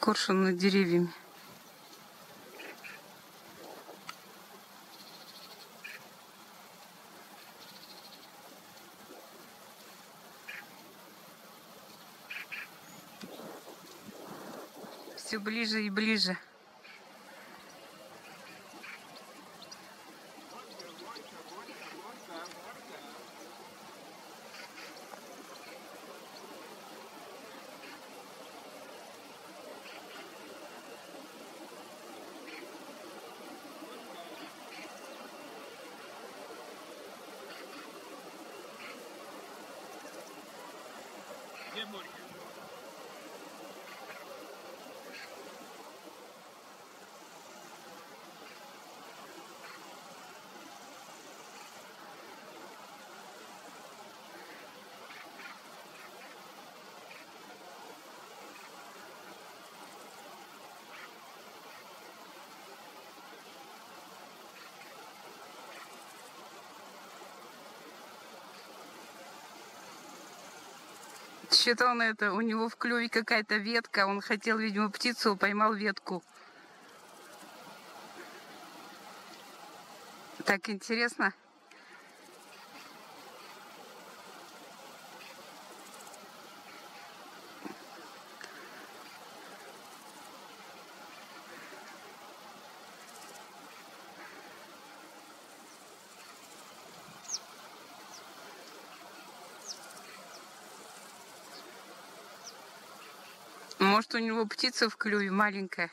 Коршун над деревьями. Все ближе и ближе. bien bonito. Что-то он это, у него в клюве какая-то ветка, он хотел, видимо, птицу, поймал ветку. Так интересно. Может, у него птица в клюве маленькая.